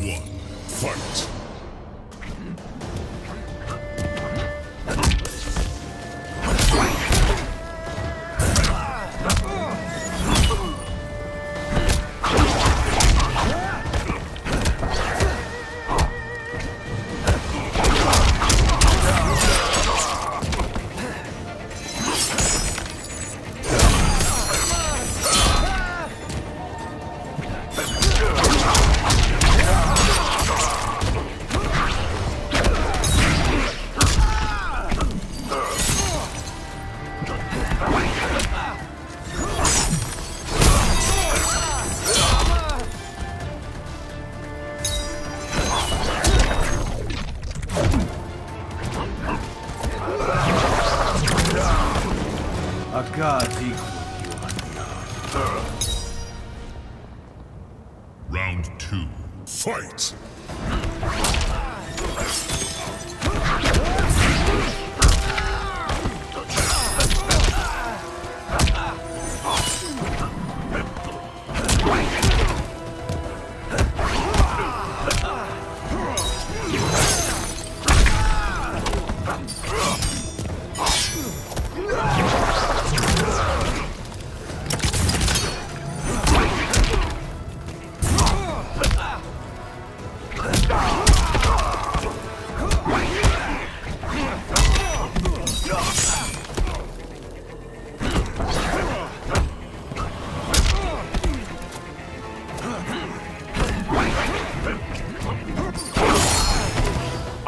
one, fight! A god's equal you are. Round two, fight!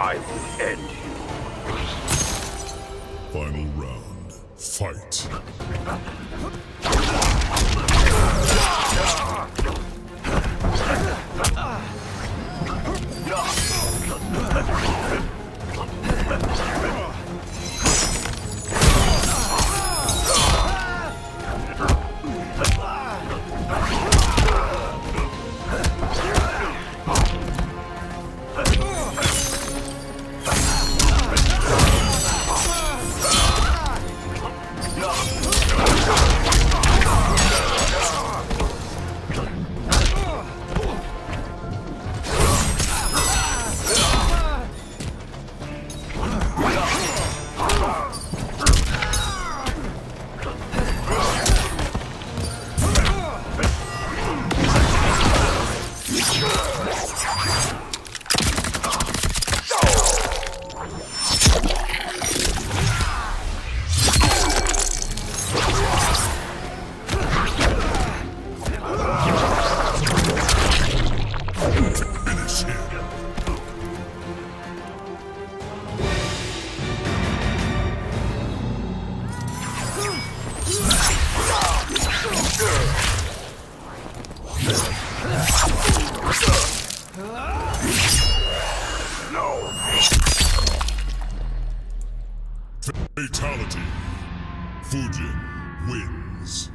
I will end you. Final round, fight! Fatality. Fujin wins.